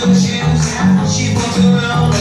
her. She walks around.